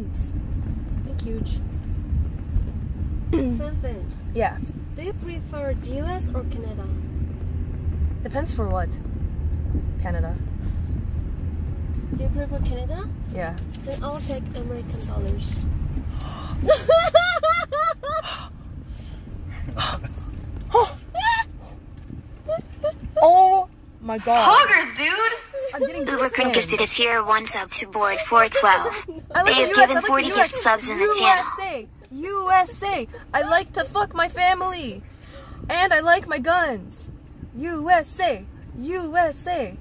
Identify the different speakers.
Speaker 1: guns. Thank you.
Speaker 2: Fanfan.
Speaker 1: Yeah.
Speaker 2: Do you prefer the US or Canada?
Speaker 1: Depends for what. Canada.
Speaker 2: Do you prefer Canada?
Speaker 1: Yeah.
Speaker 2: Then I'll take American dollars.
Speaker 1: Oh my god.
Speaker 3: Poggers, dude!
Speaker 4: Ubercon gifted us here one sub to board 412.
Speaker 1: I like
Speaker 4: They have
Speaker 1: US,
Speaker 4: given
Speaker 1: like
Speaker 4: 40
Speaker 1: the
Speaker 4: gift subs in the channel.
Speaker 1: USA, USA. I like to fuck my family. And I like my guns. USA, USA.